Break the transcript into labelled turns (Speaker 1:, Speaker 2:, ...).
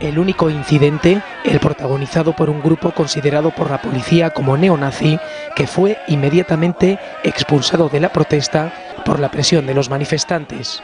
Speaker 1: El único incidente, el protagonizado por un grupo considerado por la policía como neonazi, que fue inmediatamente expulsado de la protesta por la presión de los manifestantes.